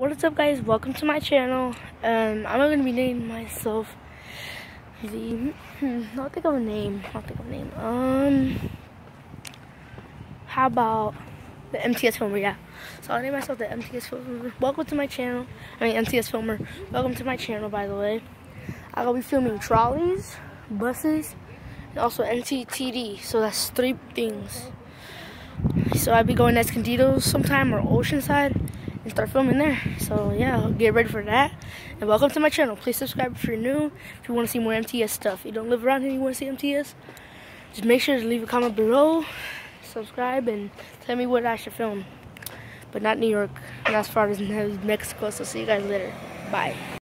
What is up guys, welcome to my channel. Um, I'm gonna be naming myself the, hmm, not think of a name, not think of a name. Um, how about the MTS Filmer, yeah. So I'll name myself the MTS Filmer. Welcome to my channel, I mean MTS Filmer. Welcome to my channel by the way. I will be filming trolleys, buses, and also NCTD, so that's three things. So I'll be going to Escondido sometime or Oceanside and start filming there. So yeah, get ready for that. And welcome to my channel. Please subscribe if you're new. If you want to see more MTS stuff. If you don't live around here, you want to see MTS, just make sure to leave a comment below, subscribe, and tell me what I should film. But not New York. Not as far as Mexico. So see you guys later. Bye.